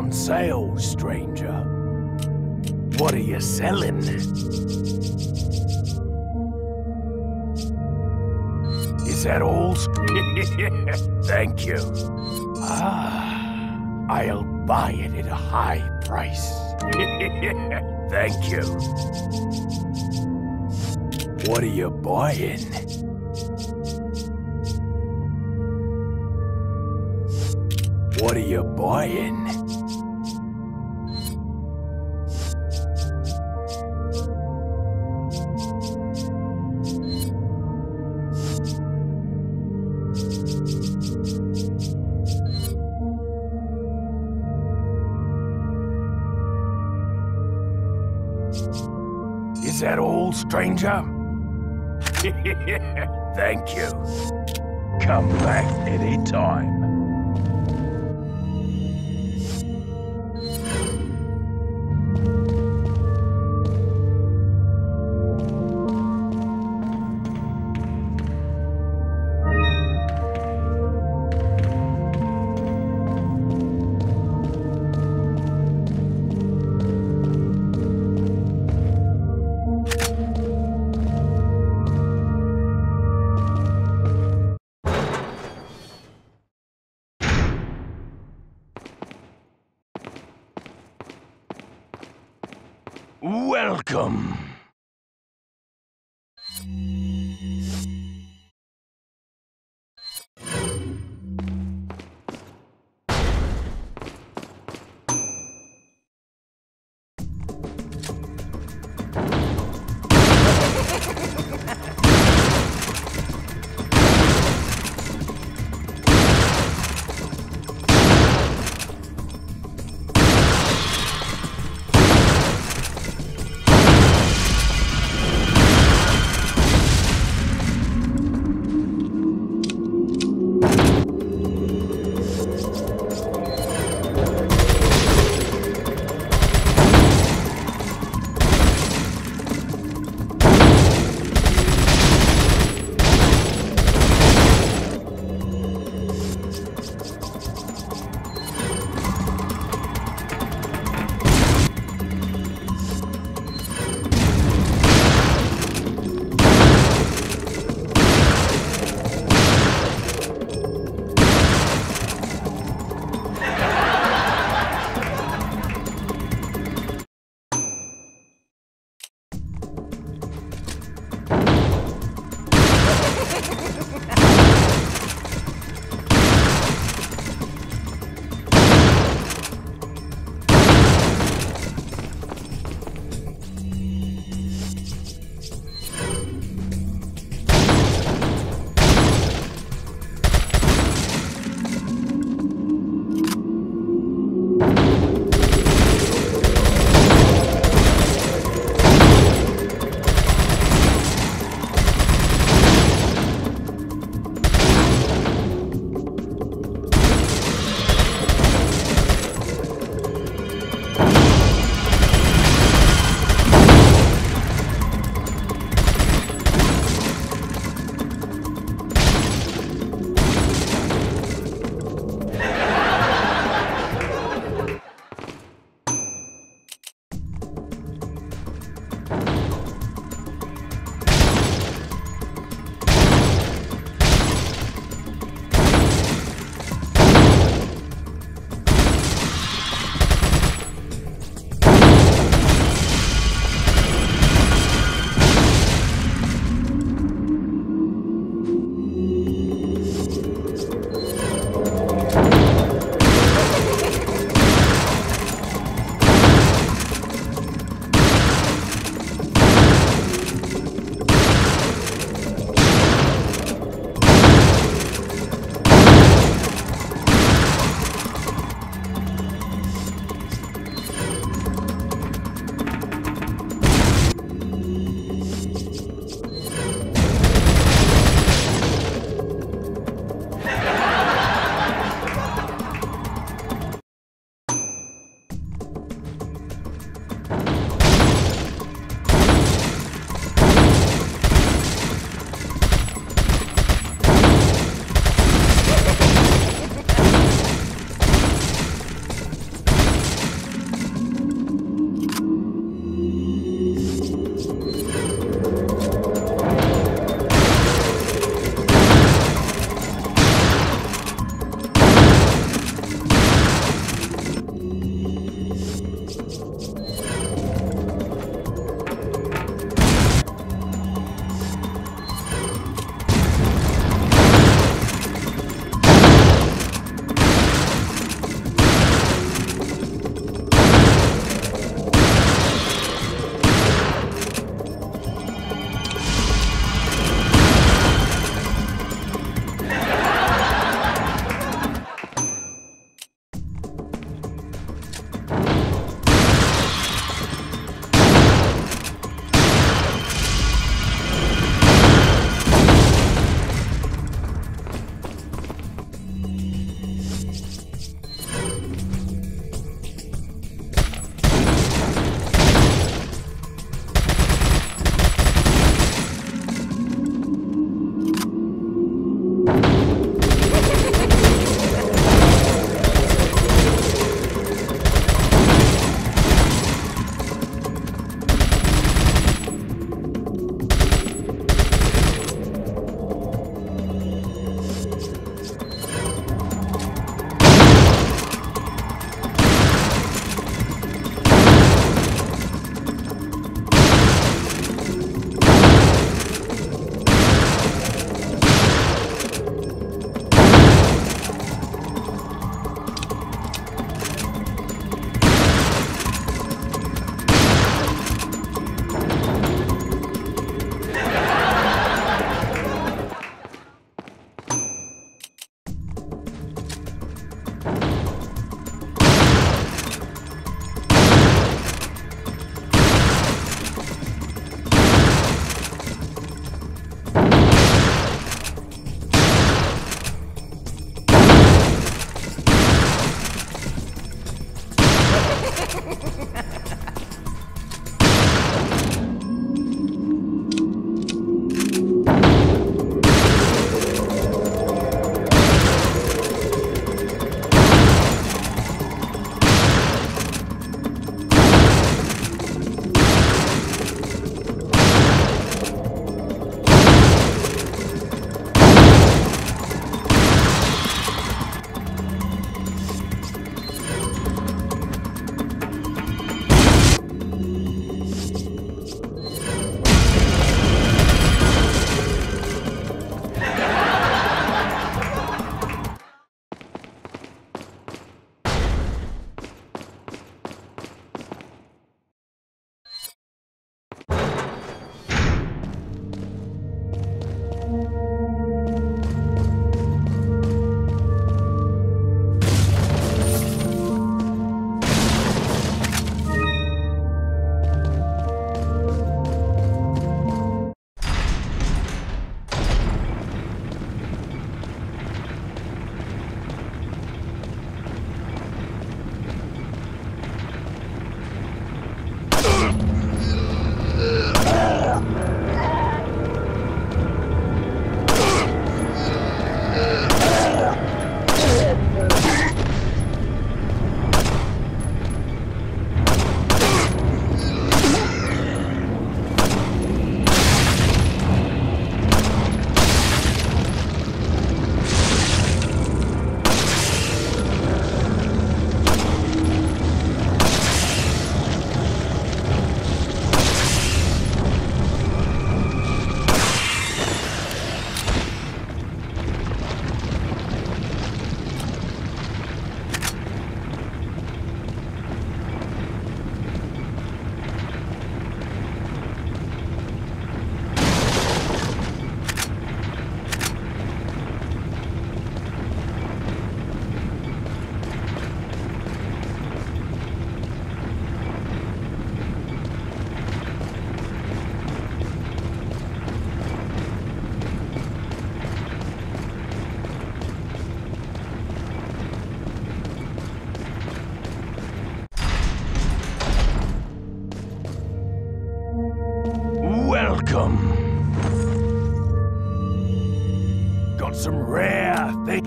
on sale, stranger. What are you selling? Is that all? Thank you. Ah, I'll buy it at a high price. Thank you. What are you buying? What are you buying? Stranger? Thank you. Come back anytime. Welcome.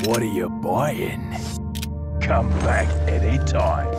What are you buying? Come back anytime.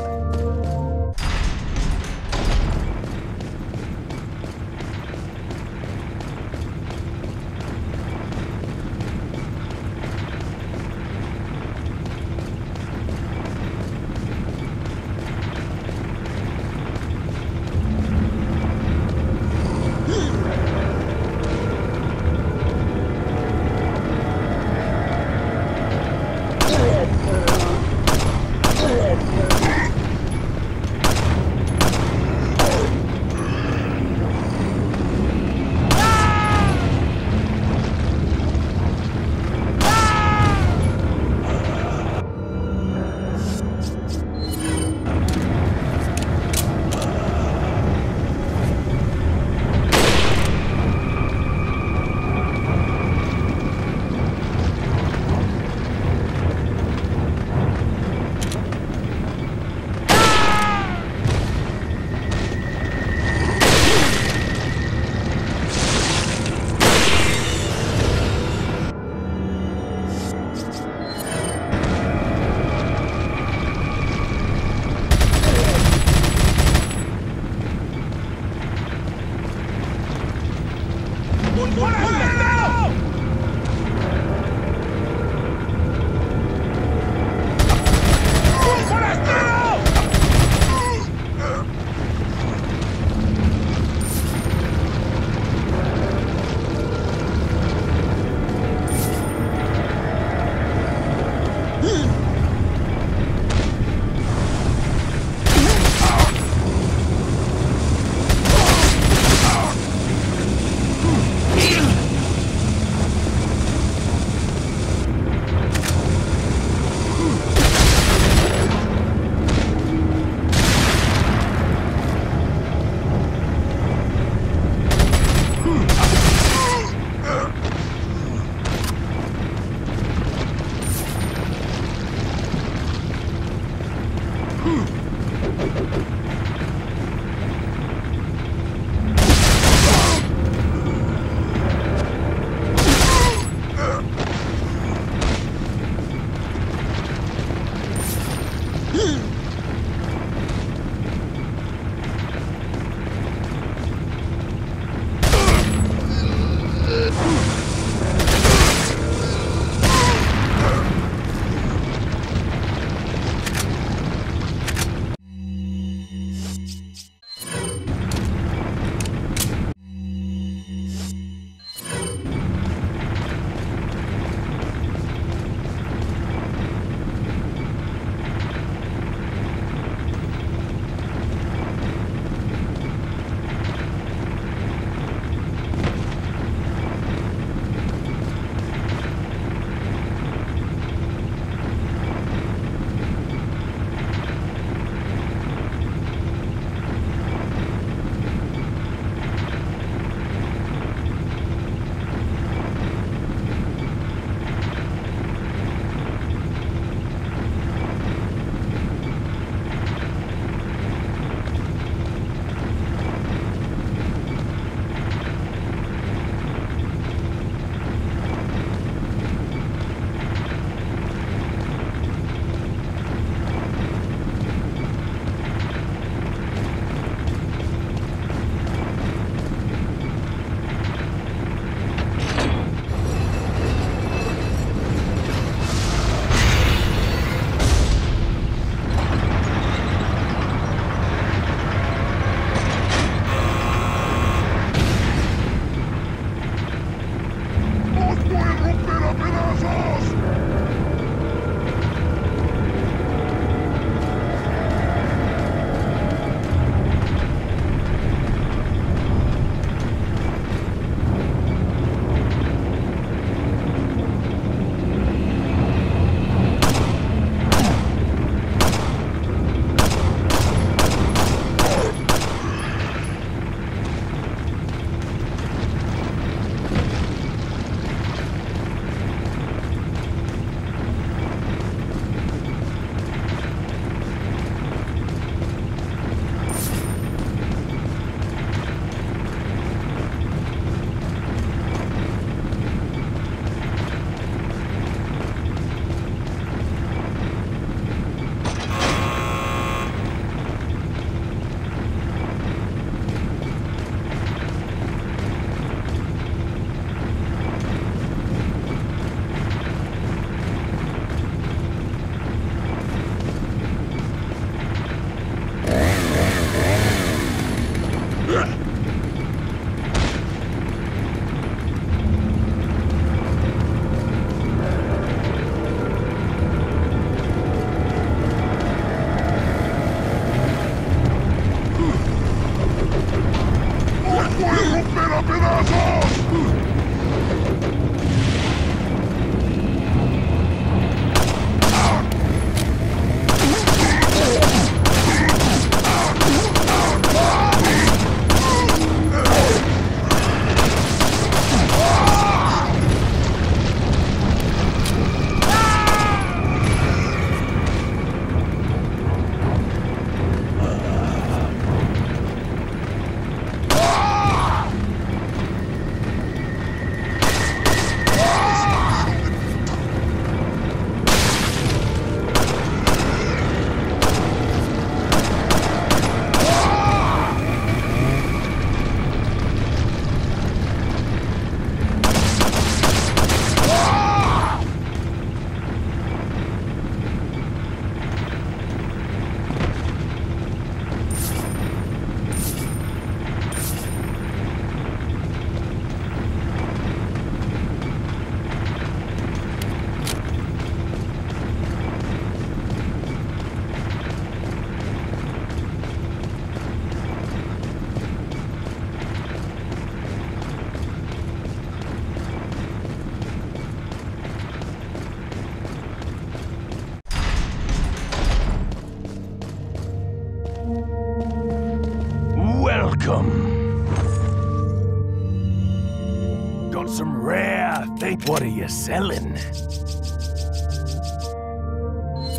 You selling?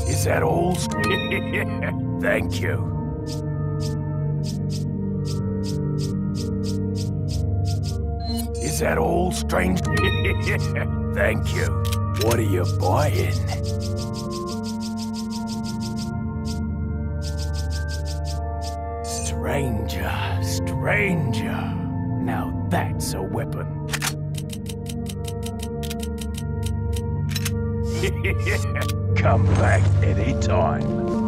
Is that all? Thank you. Is that all, strange? Thank you. What are you buying? Stranger, stranger. Now that's a weapon. Come back anytime.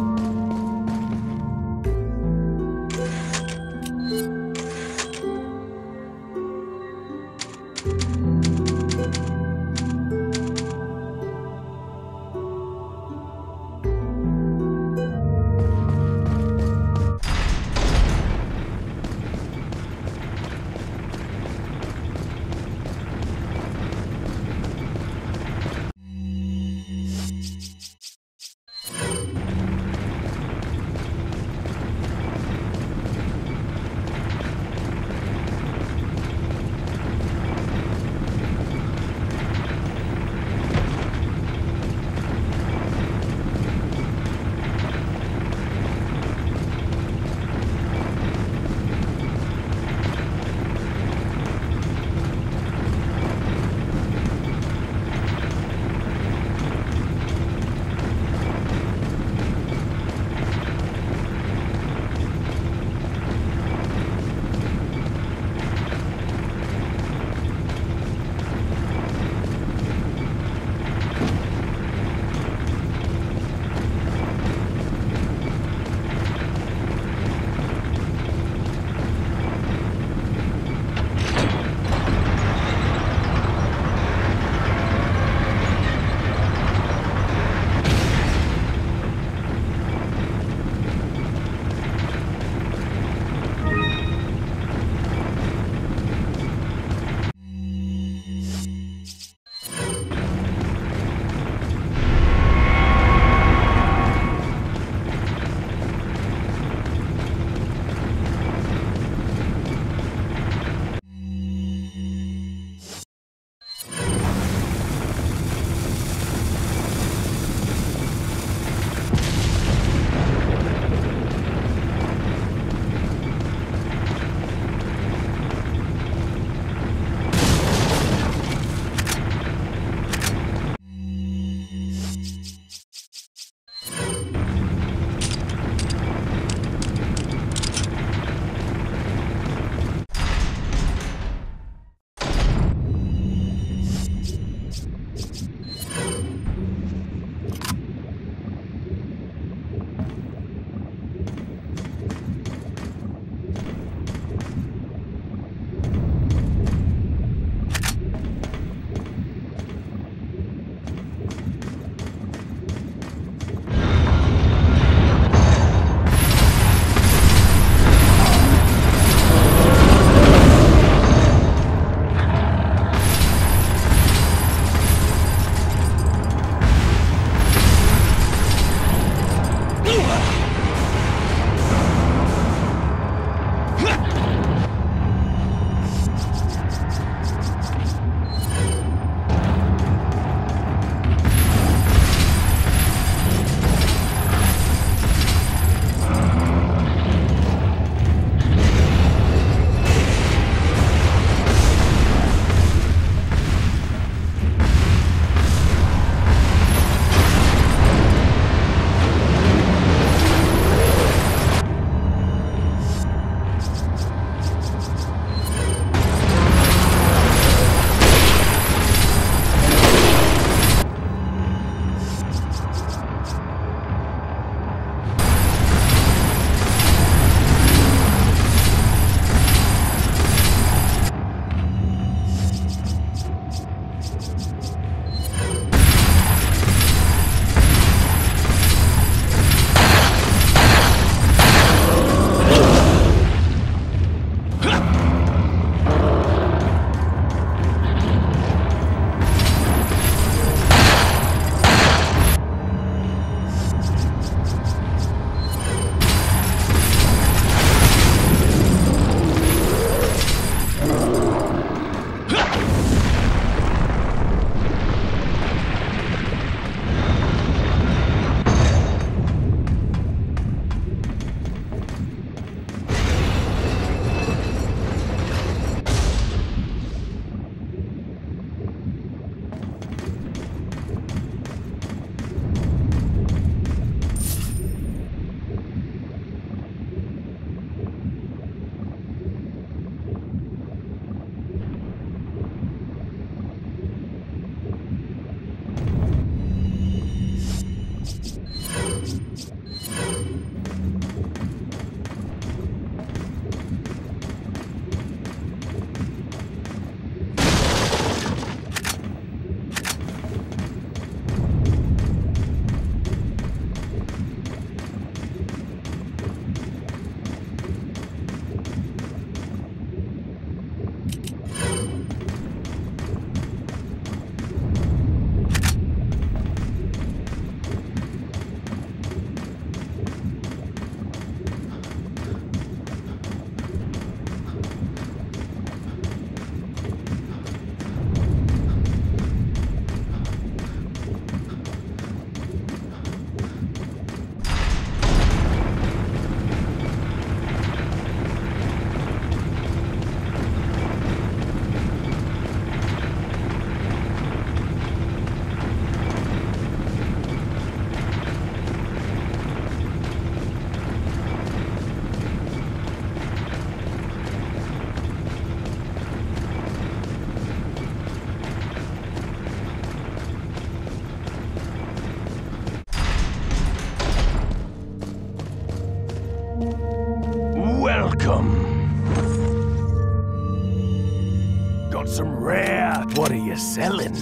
Selling?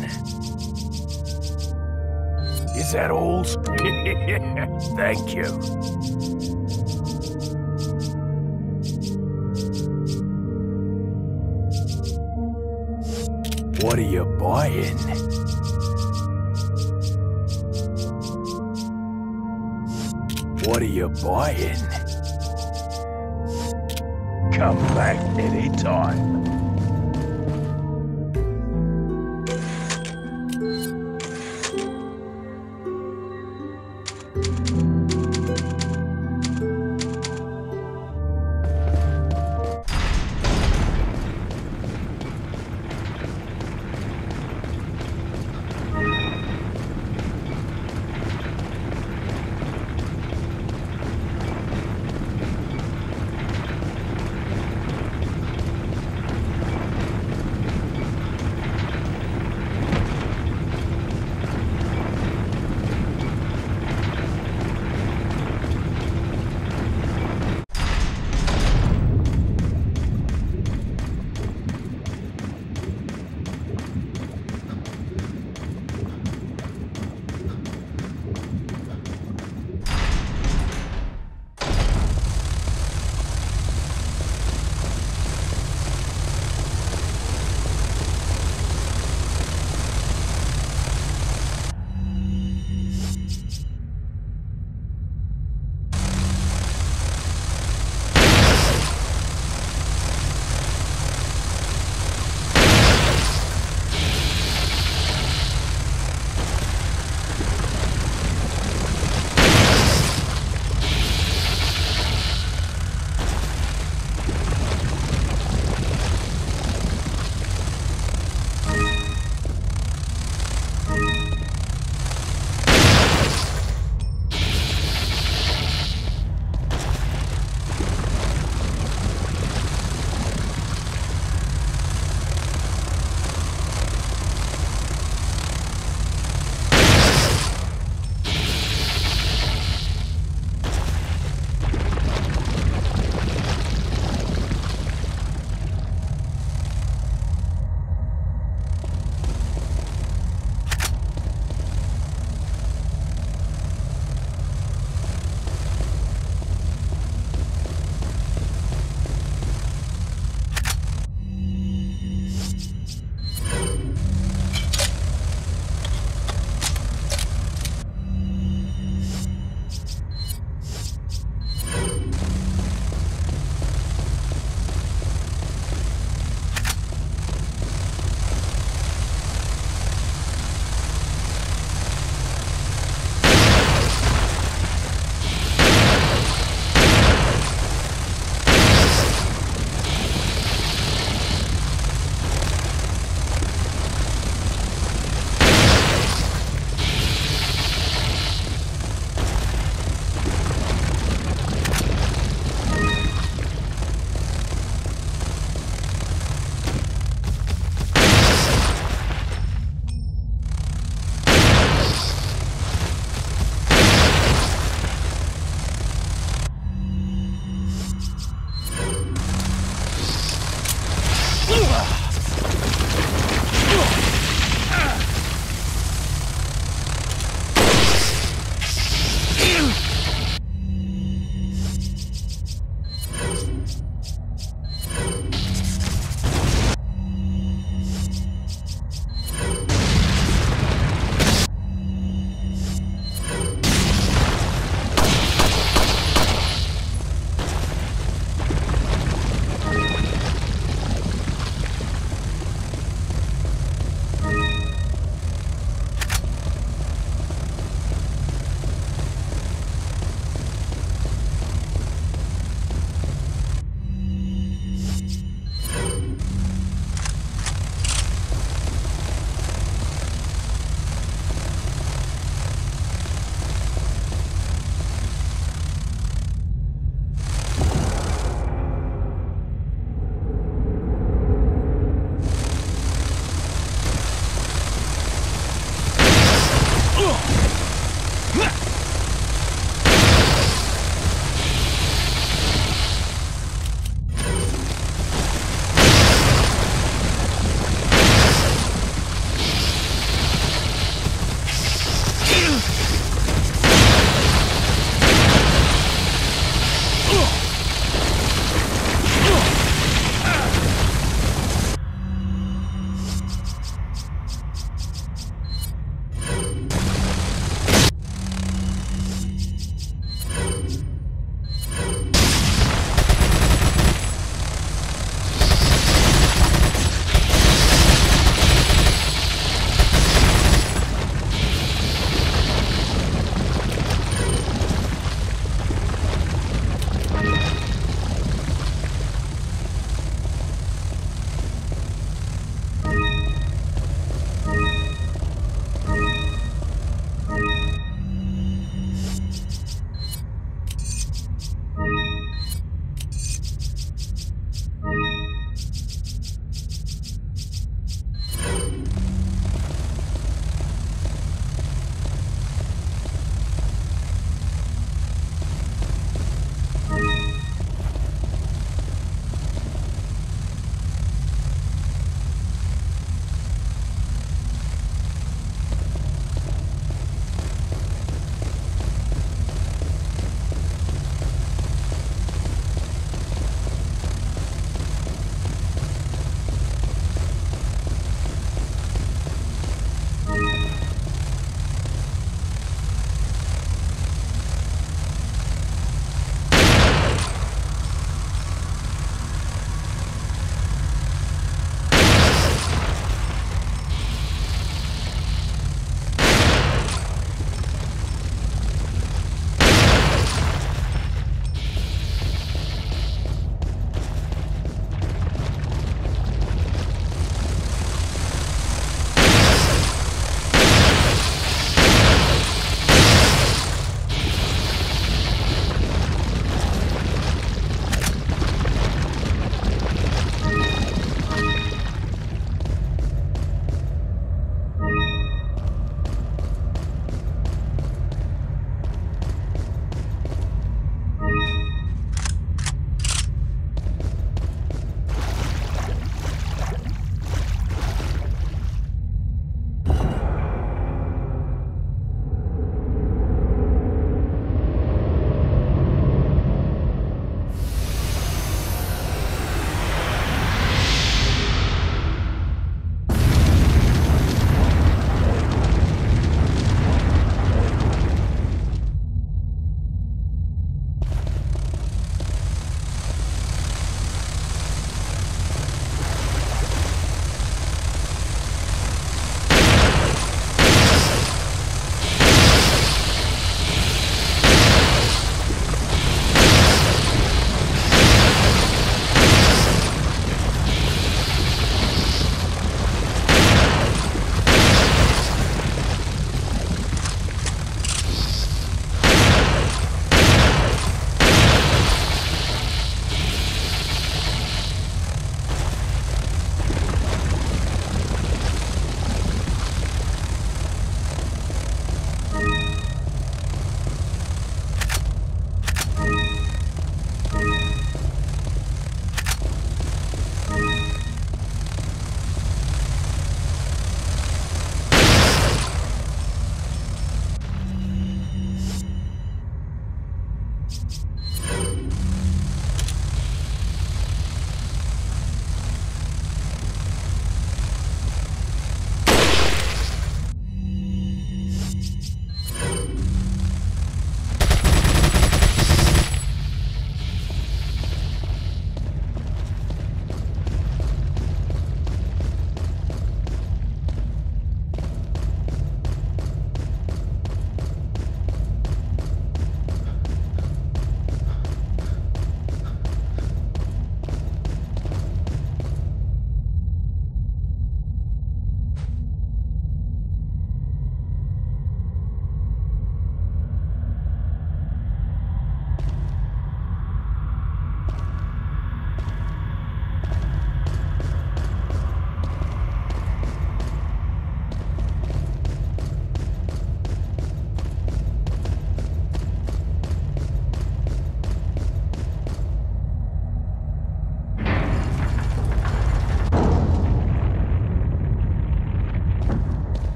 Is that all? Thank you. What are you buying? What are you buying? Come back anytime.